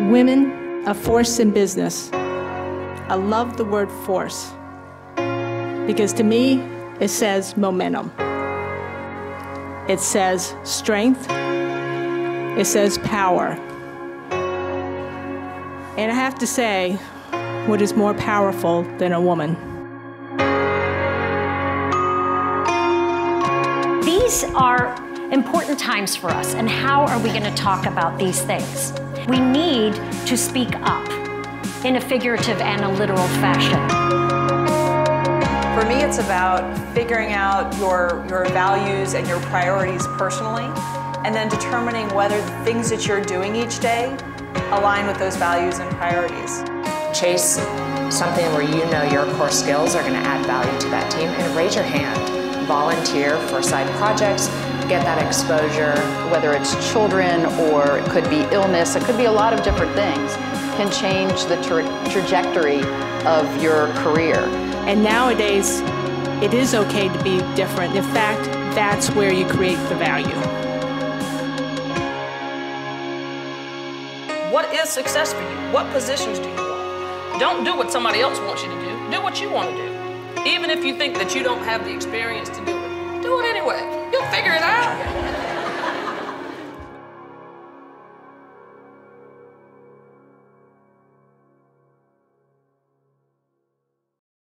Women, a force in business. I love the word force because to me, it says momentum. It says strength. It says power. And I have to say, what is more powerful than a woman? These are important times for us, and how are we going to talk about these things? We need to speak up in a figurative and a literal fashion. For me, it's about figuring out your, your values and your priorities personally, and then determining whether the things that you're doing each day align with those values and priorities. Chase something where you know your core skills are going to add value to that team and raise your hand. Volunteer for side projects, get that exposure. Whether it's children or it could be illness, it could be a lot of different things, can change the tra trajectory of your career. And nowadays, it is okay to be different. In fact, that's where you create the value. What is success for you? What positions do you want? Don't do what somebody else wants you to do. Do what you want to do. Even if you think that you don't have the experience to do